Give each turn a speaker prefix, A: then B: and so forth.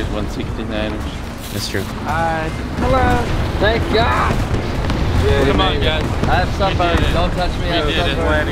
A: is 169. That's true.
B: Alright. Hello. Thank God. Yeah,
C: Come on, guys.
B: I have sunburn. Don't touch me. I have
C: We
B: sunburn.